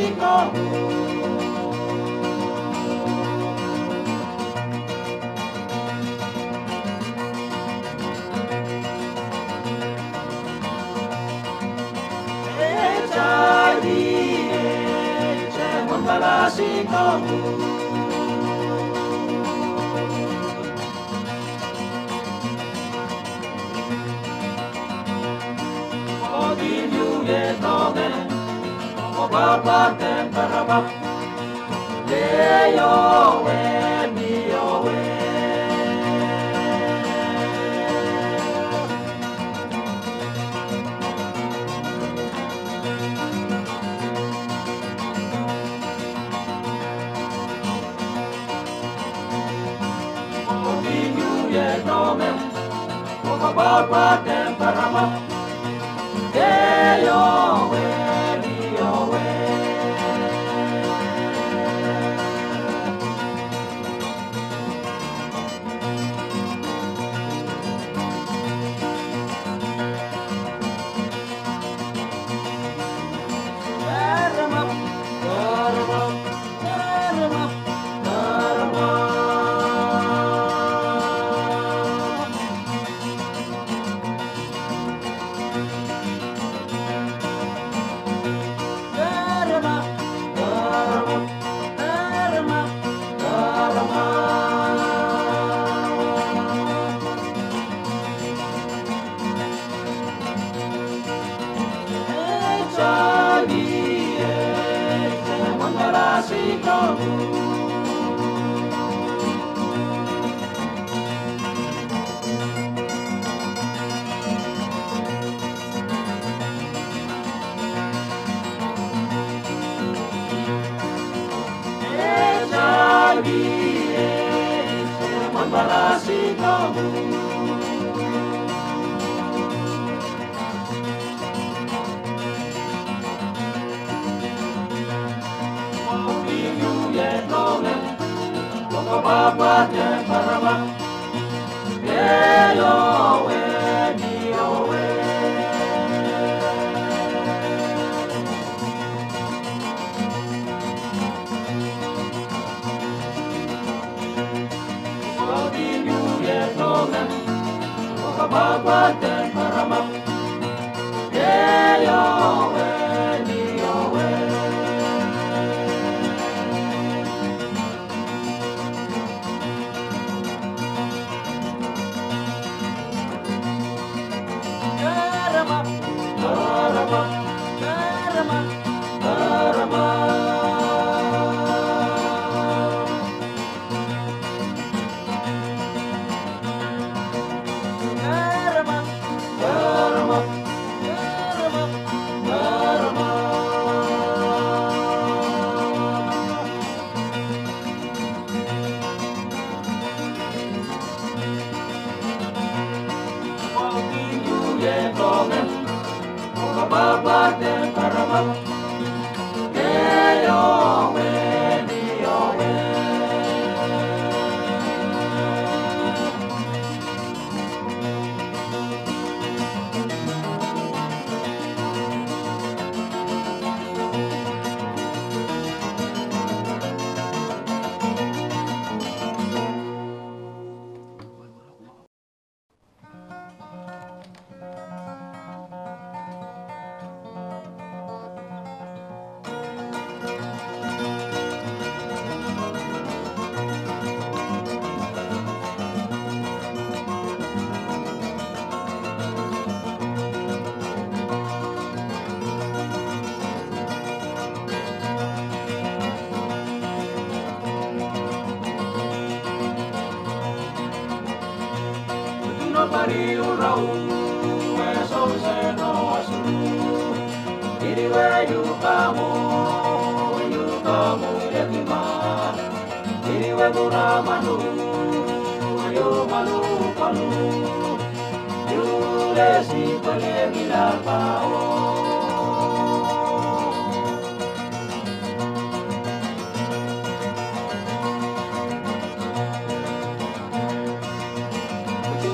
Rico. గుణమను malu పను malu Palle మిలాపావో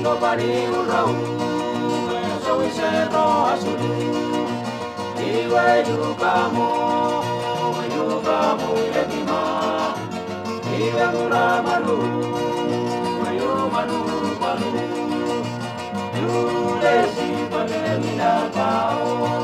Nobody will milar so we said, oh, I should do. Anyway, you. yagura malu mayo malu malu. Yule si panemina pao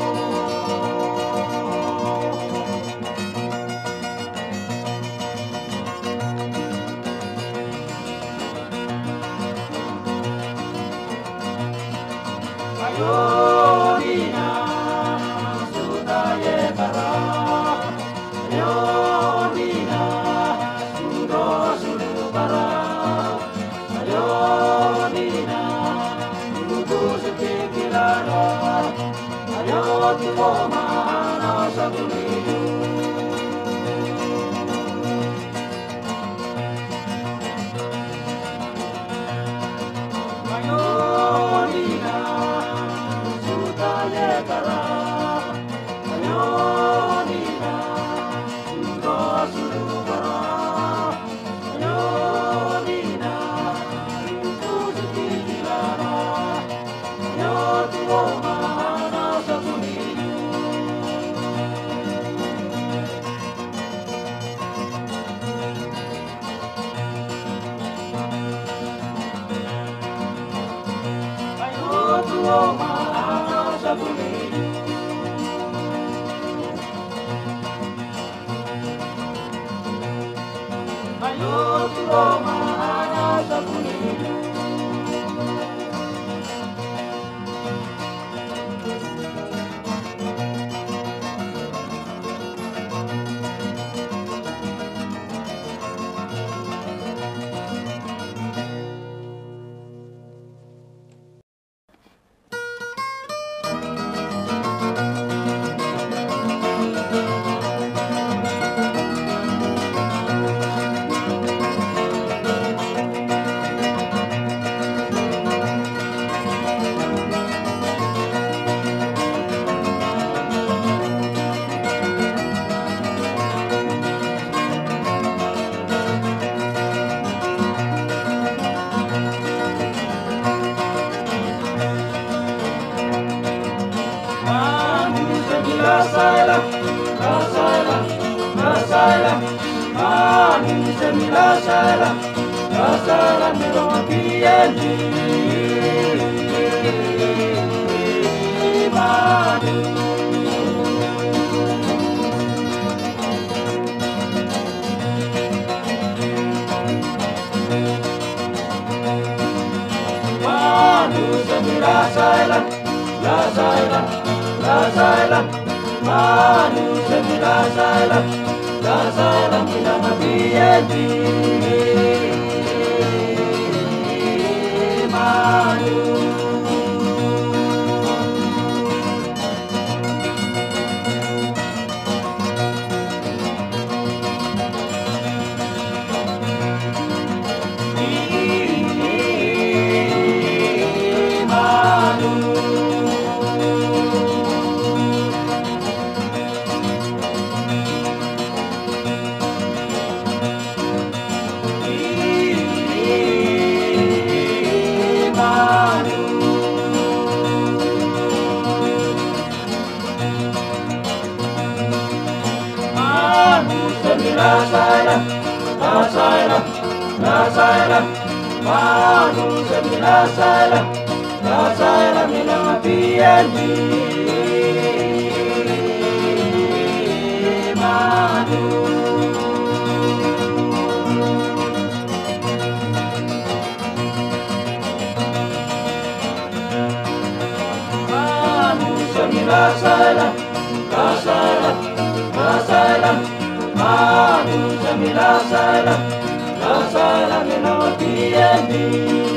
Nazaira, Nazaira, Nazaira, Manuza mi Nazaira, Nazaira mi na mapiani. Manuza. Kasala, kasala, kasala. Madu Jamila Salam, Sala, in our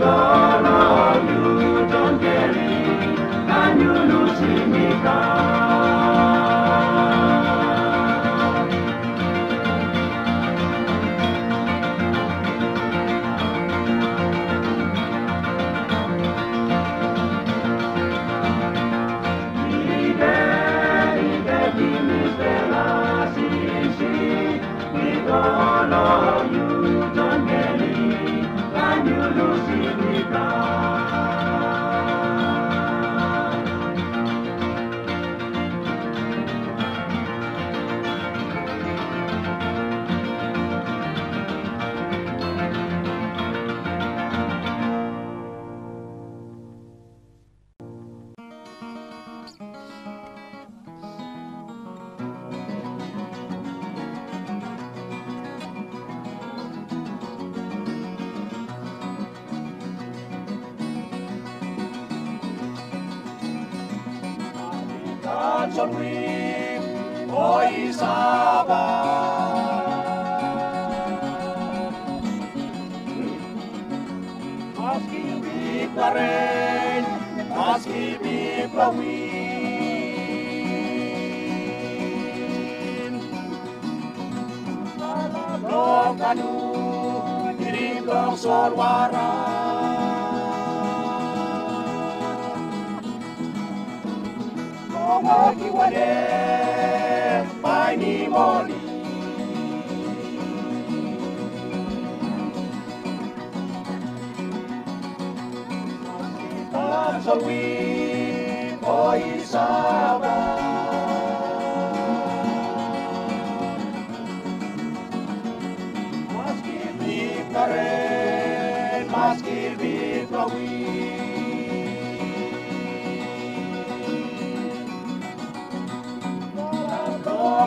Katson Lokanu, kirim longsor warang. Makiwane, Paini Moni. Absolui, Oi Saba.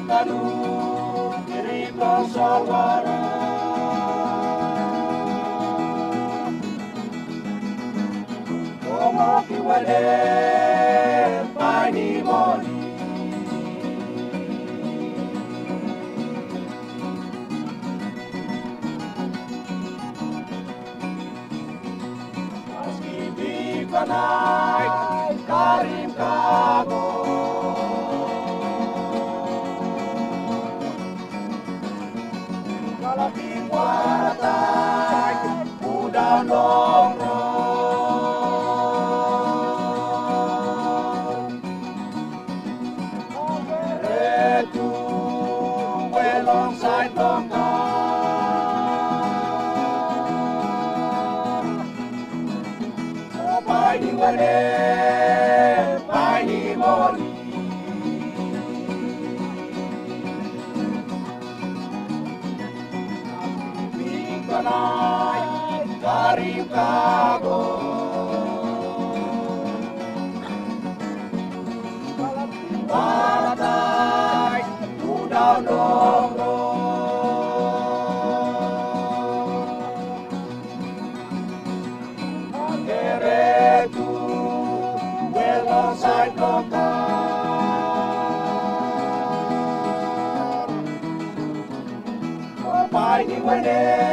Kanu, Kiripa Salvara. Koma kiwele, Paini Moni. Kanai, Karim Kago. mâine, banii mori. Nicolai, Caricago, Monday.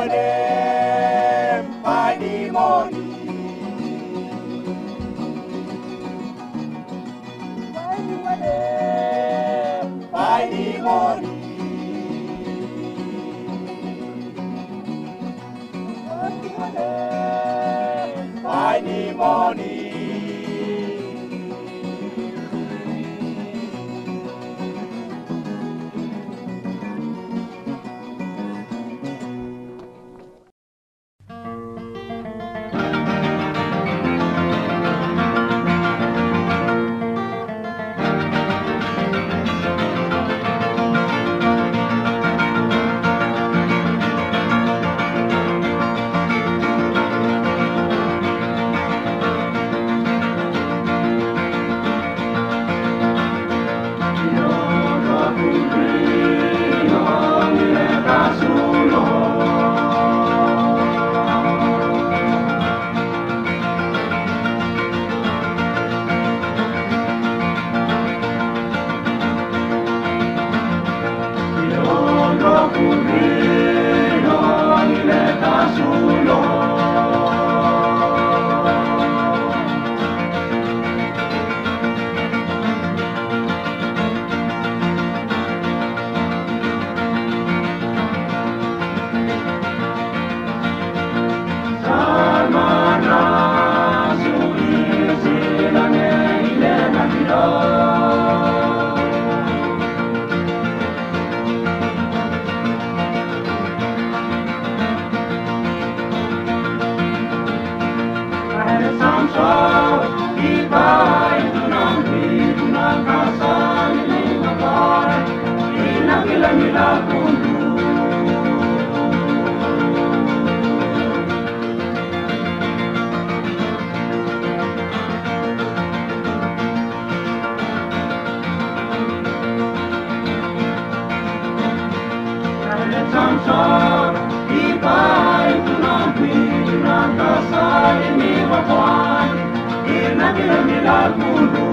Nobody. Milar mundu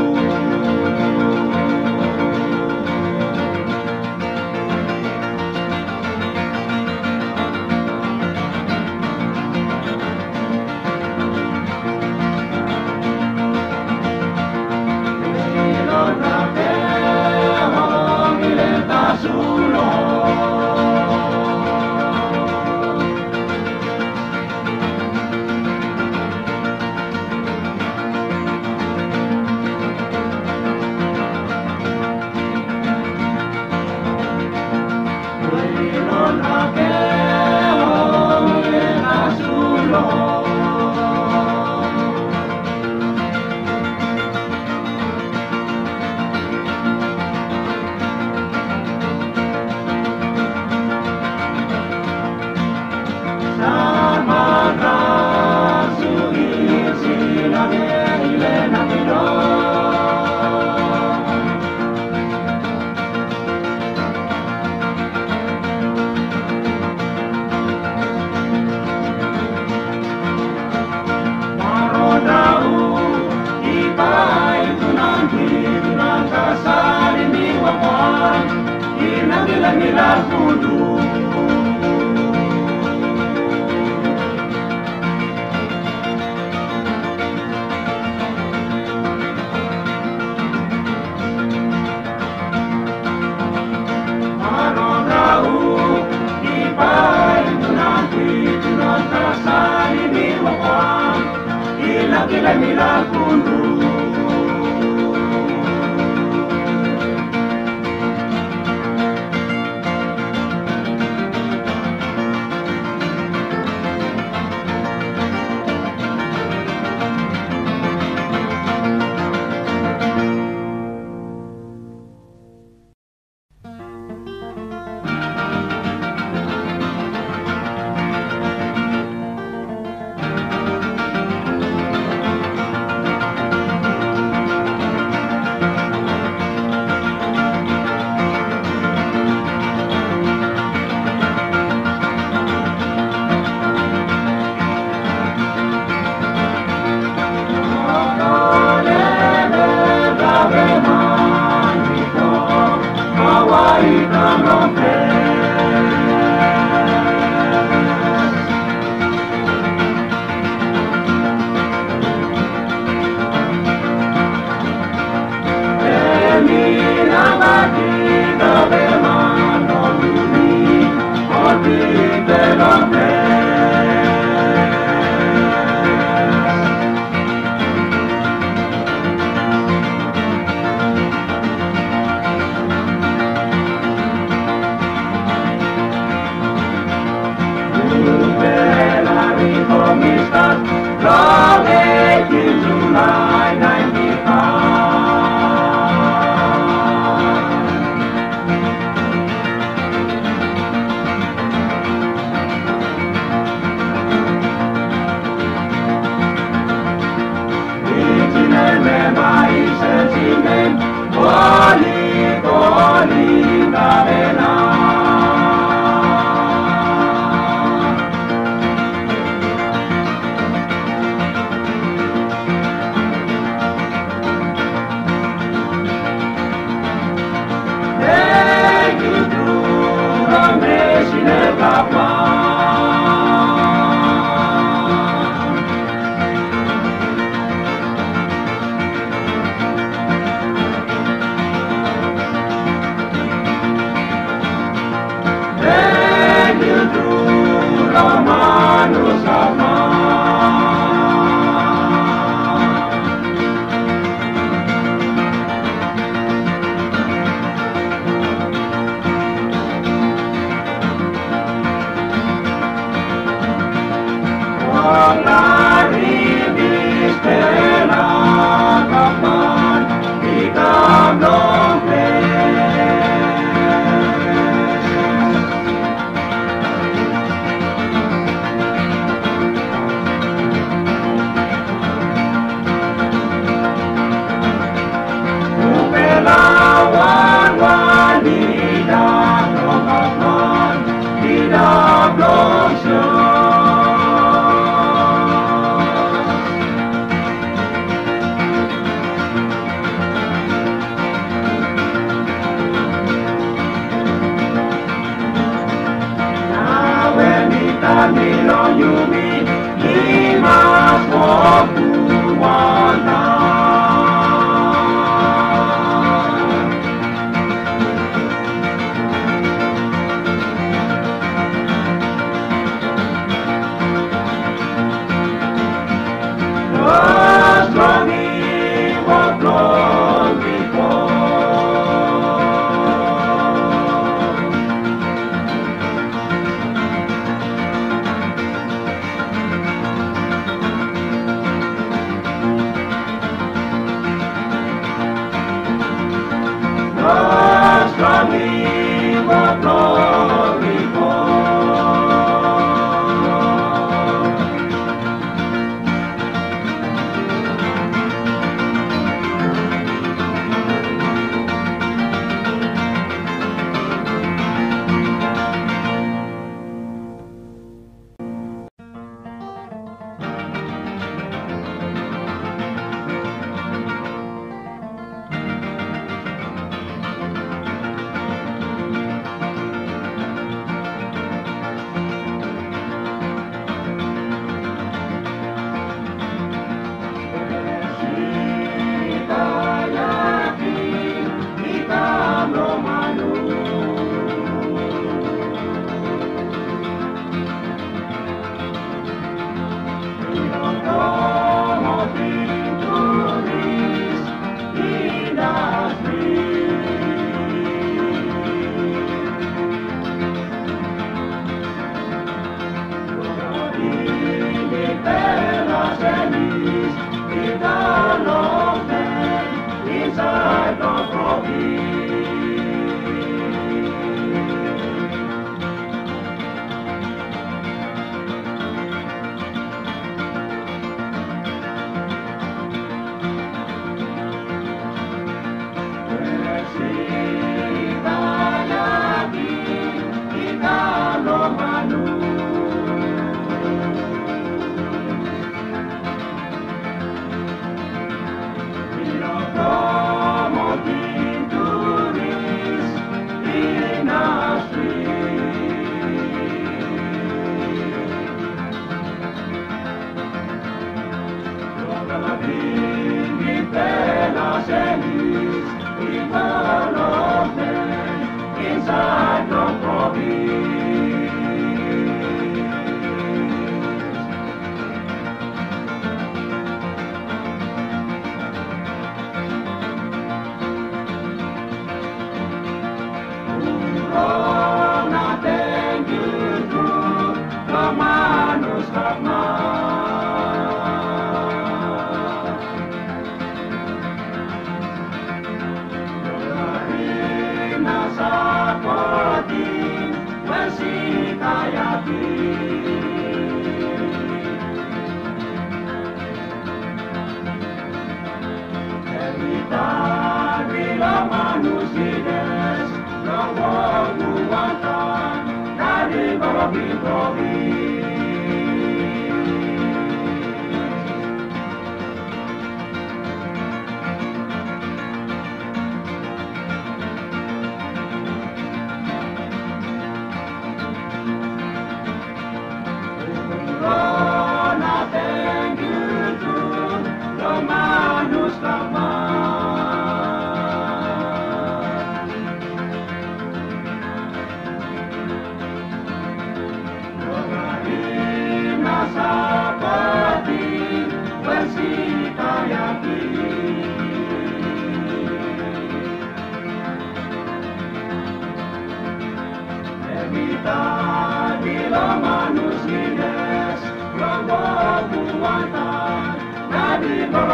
la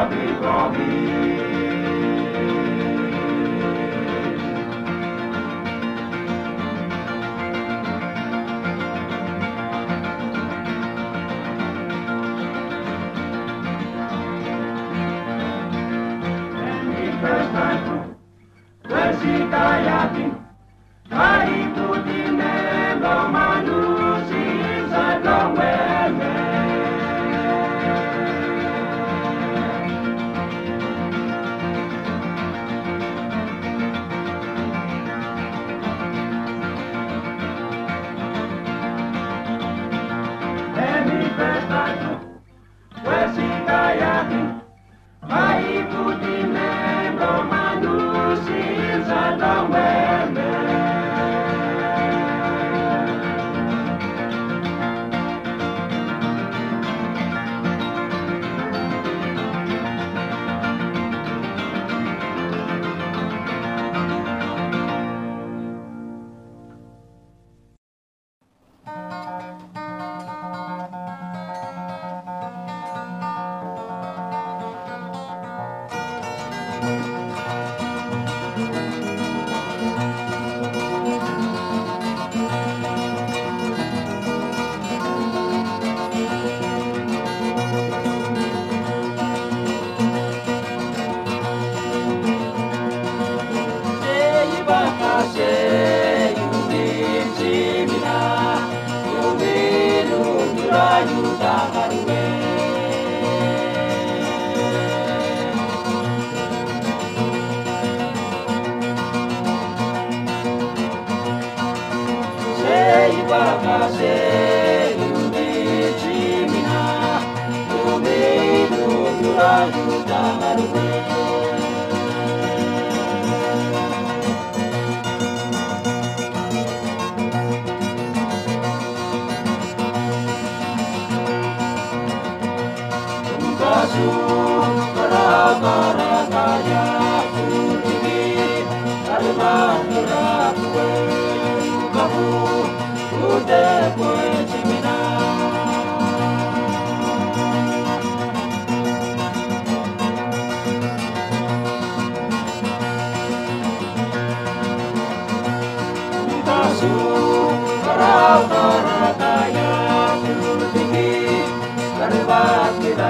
mundu Vai tutti nero,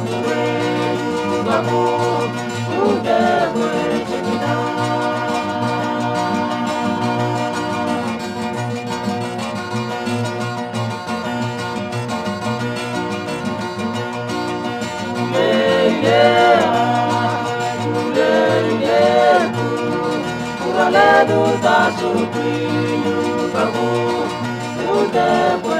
do amor, o verbo Yeah, yeah, yeah, yeah, yeah, o yeah,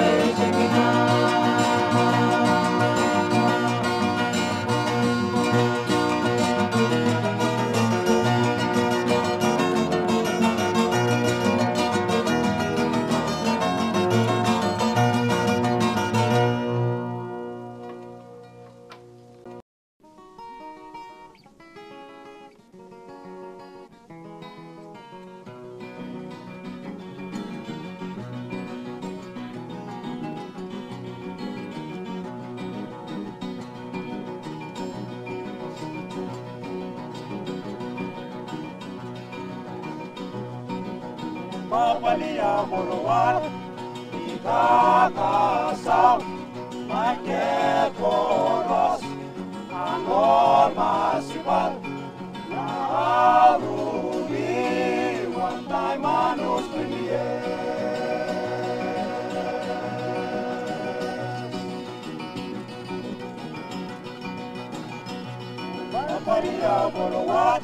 παρία πολλοάτ,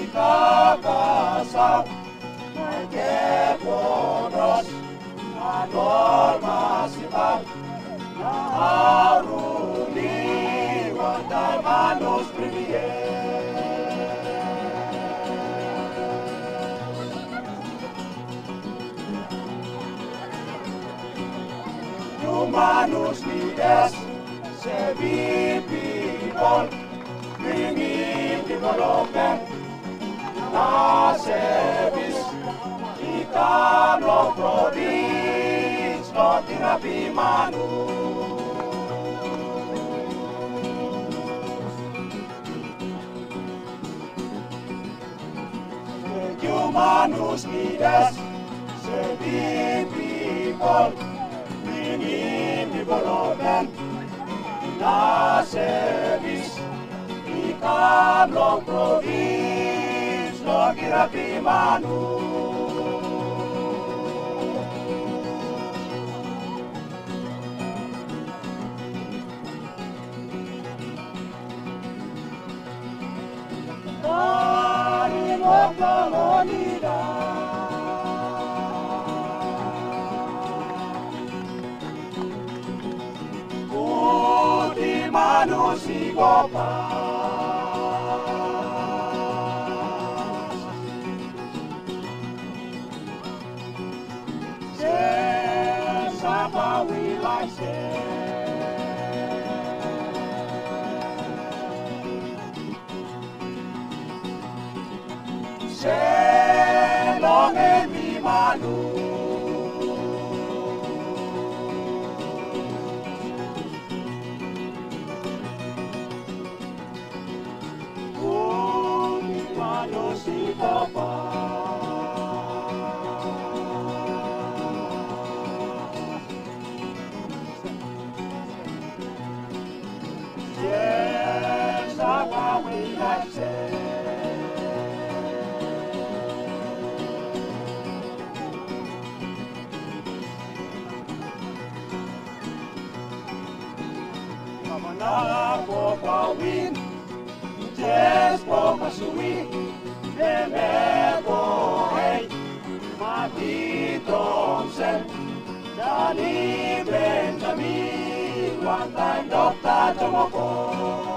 η κάκασα, μα και πόνος, να τόρμας υπάρ, να χαρούν λίγο τα μάνος πριβιέ. Του μάνους νιτές, σε βίπι πόλ, φρυνή την ολόπε να σέβεις κι κάνω προδίσκο την Σε κι ουμάνους σε δίπιπολ μην είμαι βολόμεν να σε non ti rapi manu. Dari Moklamonida. Kuti manusi gopas. Se long Hey Mati Thompson Johnny Benjamin One time Dr. Tomoko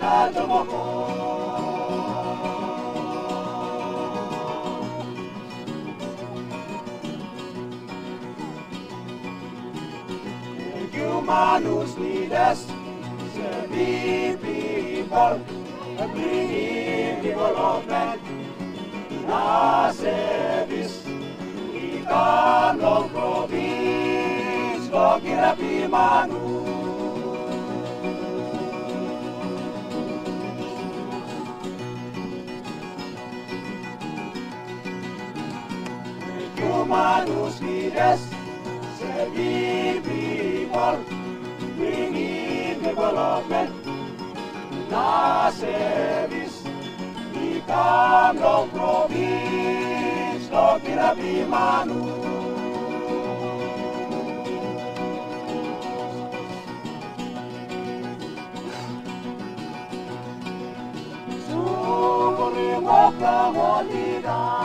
κάτω μοχώ. Humanus nides, se vi people, a bringing development, na sevis, ikan long provis, kokira pimanus. Manu Humanus Nides Servi people Bringing development Na service Ikan long province Lo kirapi manu Sumurimo ka molida Kuti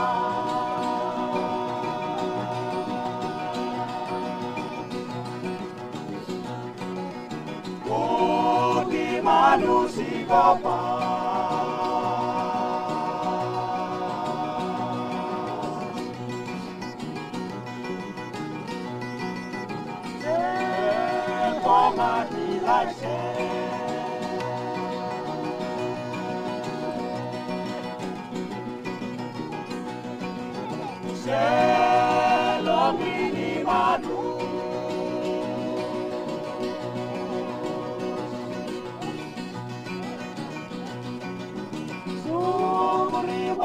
manusia pa eh, Mati like Selo